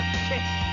Yeah, yeah.